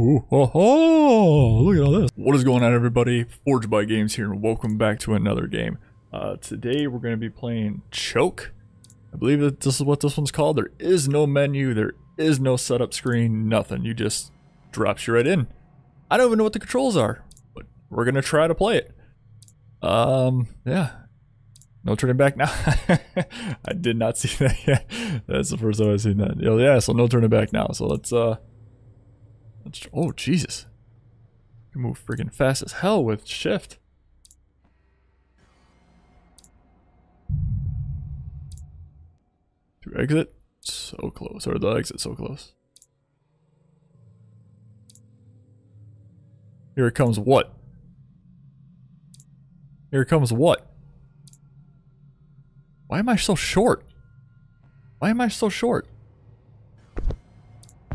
Ooh, oh, oh, look at all this. What is going on everybody? Forged by Games here and welcome back to another game. Uh, today we're going to be playing Choke. I believe that this is what this one's called. There is no menu, there is no setup screen, nothing. You just drops you right in. I don't even know what the controls are, but we're going to try to play it. Um, yeah. No turning back now. I did not see that yet. That's the first time I've seen that. Yeah, so no turning back now. So let's, uh, let's, oh, Jesus. You move freaking fast as hell with shift. To exit, so close. Or the exit so close. Here it comes what? Here comes what? Why am I so short? Why am I so short?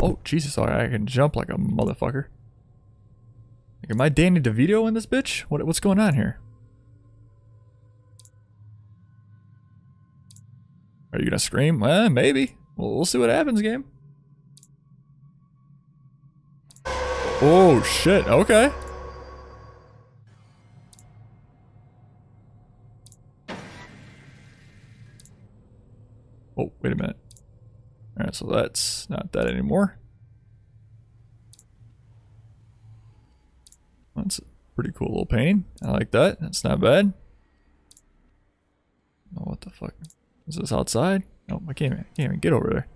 Oh, Jesus, I can jump like a motherfucker. Like, am I Danny DeVito in this bitch? What, what's going on here? Are you gonna scream? Well, maybe. Well, we'll see what happens, game. Oh, shit. Okay. Oh, wait a minute. Alright, so that's not that anymore. That's a pretty cool little painting. I like that. That's not bad. Oh, what the fuck? Is this outside? No, I can't, I can't even get over there.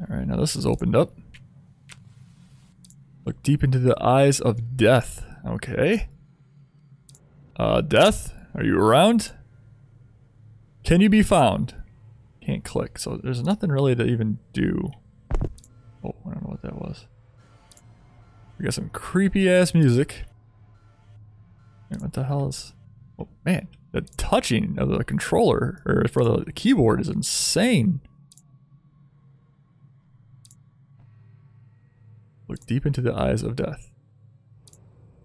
Alright, now this is opened up. Look deep into the eyes of death. Okay. Uh, death? Are you around? Can you be found? Can't click, so there's nothing really to even do. Oh, I don't know what that was. We got some creepy ass music. what the hell is... Oh, man. The touching of the controller, or for the keyboard, is insane. Look deep into the eyes of death.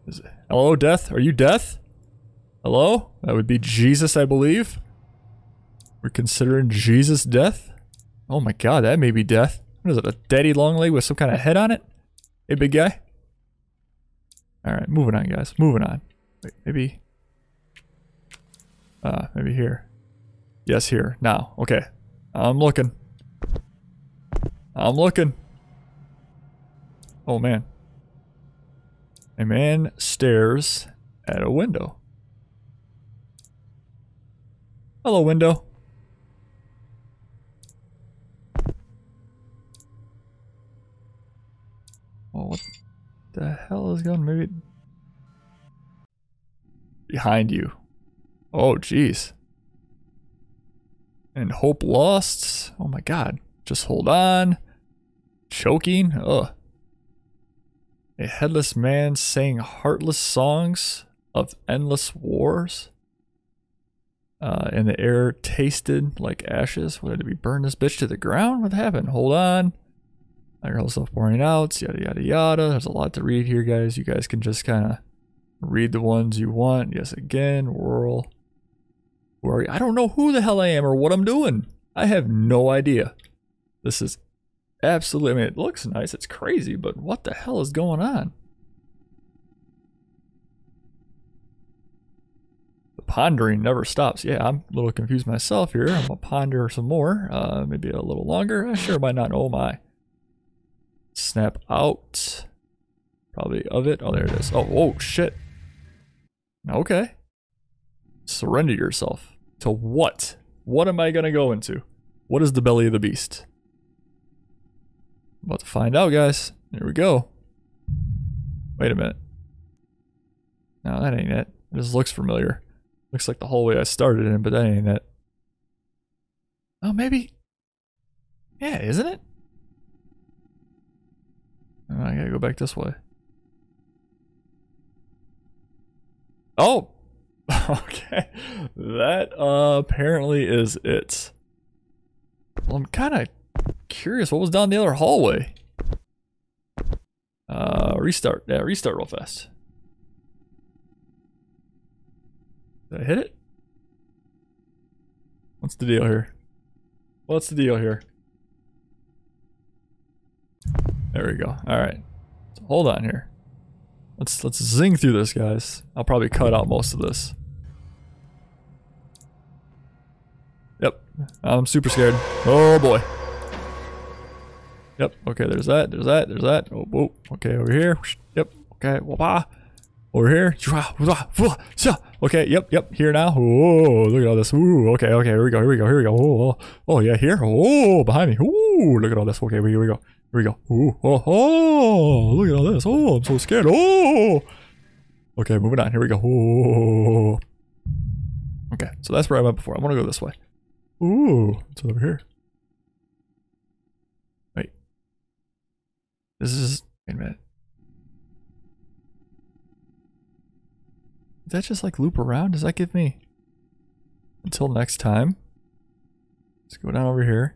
Is it, hello, death? Are you death? Hello? That would be Jesus, I believe. We're considering Jesus' death? Oh my god, that may be death. What is it, a daddy long leg with some kind of head on it? Hey, big guy? Alright, moving on, guys. Moving on. Wait, maybe... Uh, maybe here. Yes, here. Now. Okay. I'm looking. I'm looking. Oh, man. A man stares at a window. Hello, window. Oh, what the hell is going? Maybe behind you. Oh, jeez. And hope lost. Oh my god. Just hold on. Choking. Ugh. A headless man saying heartless songs of endless wars. Uh, and the air tasted like ashes. What did we burn this bitch to the ground? What happened? Hold on. Alcohol self pouring out, yada yada yada. There's a lot to read here, guys. You guys can just kind of read the ones you want. Yes, again, whirl. Who are you? I don't know who the hell I am or what I'm doing. I have no idea. This is absolutely, I mean, it looks nice. It's crazy, but what the hell is going on? The pondering never stops. Yeah, I'm a little confused myself here. I'm gonna ponder some more. Uh, maybe a little longer. I sure might not. Oh my. Snap out. Probably of it. Oh, there it is. Oh, oh, shit. Okay. Surrender yourself. To what? What am I gonna go into? What is the belly of the beast? About to find out, guys. Here we go. Wait a minute. No, that ain't it. This looks familiar. Looks like the hallway I started in, but that ain't it. Oh, maybe. Yeah, isn't it? I gotta go back this way. Oh! okay. That uh, apparently is it. Well, I'm kind of curious what was down the other hallway. Uh, restart. Yeah, restart real fast. Did I hit it? What's the deal here? What's the deal here? There we go. All right. So hold on here. Let's let's zing through this, guys. I'll probably cut out most of this. Yep. I'm super scared. Oh boy. Yep. Okay, there's that. There's that. There's that. Oh, whoa. Okay, over here. Yep. Okay. Wah. Over here. Okay. Yep. Yep. Here now. Oh, look at all this. Ooh. Okay. Okay. Here we go. Here we go. Here we go. Oh. Oh, oh yeah. Here. Oh, behind me. Ooh. Look at all this. Okay. Here we go. Here we go. Ooh. Oh. Oh. Look at all this. Oh, I'm so scared. Oh. Okay. Moving on. Here we go. Oh. Okay. So that's where I went before. I want to go this way. Ooh. What's over here? Wait. This is. Wait a minute. Did that just like loop around? Does that give me until next time? Let's go down over here.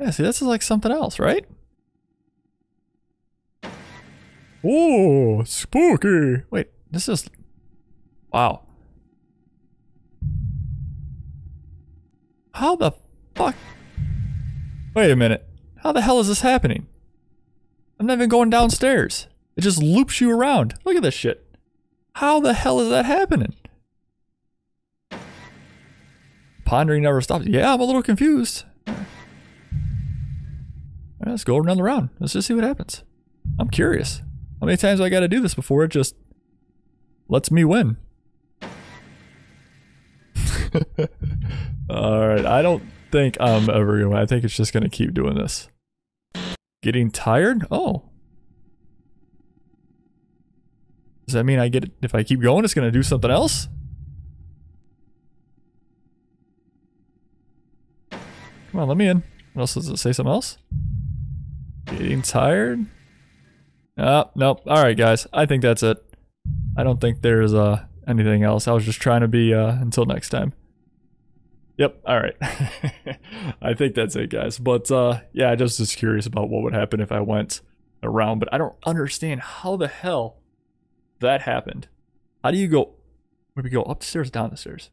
Yeah, see, this is like something else, right? Oh, spooky. Wait, this is... Wow. How the fuck? Wait a minute. How the hell is this happening? I'm not even going downstairs. It just loops you around. Look at this shit. How the hell is that happening? Pondering never stops. Yeah, I'm a little confused. Let's go around another round. Let's just see what happens. I'm curious. How many times do I got to do this before it just lets me win? Alright, I don't think I'm ever going to I think it's just going to keep doing this. Getting tired? Oh, Does that mean I get it? If I keep going, it's going to do something else? Come on, let me in. What else does it say? Something else? Getting tired? Oh, nope. All right, guys. I think that's it. I don't think there's uh, anything else. I was just trying to be uh, until next time. Yep. All right. I think that's it, guys. But uh, yeah, I just was curious about what would happen if I went around. But I don't understand how the hell that happened. How do you go? Where we go? Up the stairs, down the stairs?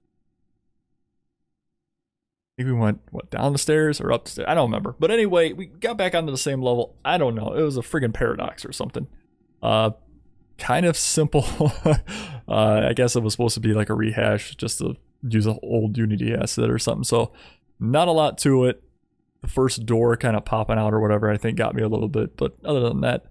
Think we went what down the stairs or up the stairs. I don't remember. But anyway, we got back onto the same level. I don't know. It was a friggin' paradox or something. Uh, kind of simple. uh, I guess it was supposed to be like a rehash, just to use an old Unity asset or something. So not a lot to it. The first door kind of popping out or whatever, I think got me a little bit. But other than that,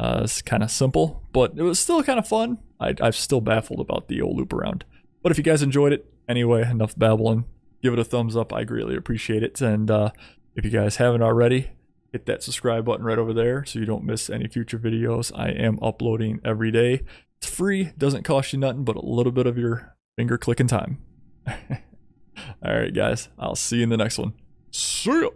uh, it's kind of simple, but it was still kind of fun. I, I'm still baffled about the old loop around. But if you guys enjoyed it, anyway, enough babbling. Give it a thumbs up. I greatly appreciate it. And uh, if you guys haven't already, hit that subscribe button right over there so you don't miss any future videos. I am uploading every day. It's free, doesn't cost you nothing but a little bit of your finger clicking time. All right, guys, I'll see you in the next one. See ya!